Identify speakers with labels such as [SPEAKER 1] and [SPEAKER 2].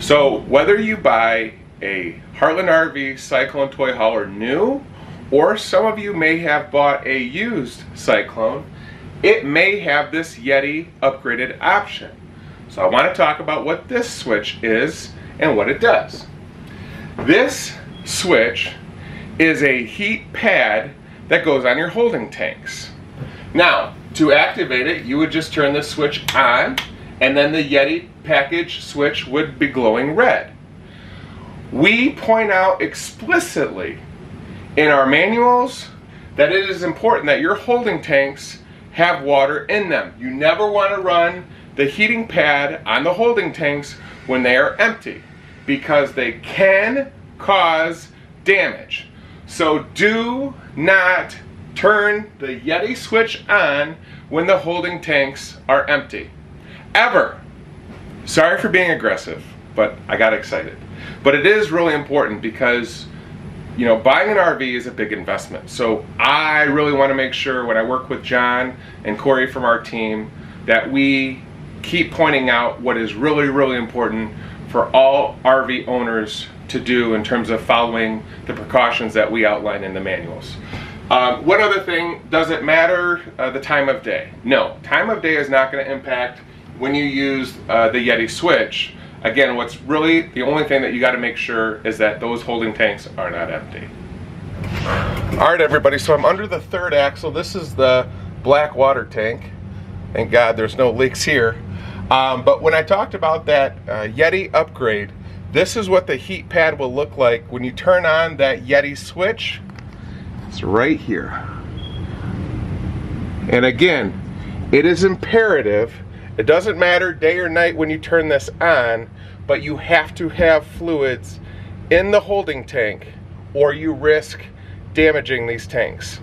[SPEAKER 1] So whether you buy a Heartland RV Cyclone toy hauler new, or some of you may have bought a used Cyclone, it may have this Yeti upgraded option. So I want to talk about what this switch is and what it does. This switch is a heat pad that goes on your holding tanks. Now, to activate it, you would just turn the switch on and then the Yeti package switch would be glowing red. We point out explicitly in our manuals that it is important that your holding tanks have water in them. You never want to run the heating pad on the holding tanks when they are empty because they can cause damage. So do not turn the Yeti switch on when the holding tanks are empty. Ever. Sorry for being aggressive, but I got excited. But it is really important because you know, buying an RV is a big investment. So I really want to make sure when I work with John and Corey from our team that we keep pointing out what is really, really important for all RV owners to do in terms of following the precautions that we outline in the manuals. Um, one other thing, does it matter uh, the time of day? No, time of day is not going to impact when you use uh, the Yeti switch. Again, what's really the only thing that you got to make sure is that those holding tanks are not empty. All right, everybody, so I'm under the third axle. This is the black water tank. Thank God there's no leaks here. Um, but when I talked about that uh, Yeti upgrade, this is what the heat pad will look like when you turn on that Yeti switch. It's right here. And again, it is imperative, it doesn't matter day or night when you turn this on, but you have to have fluids in the holding tank or you risk damaging these tanks.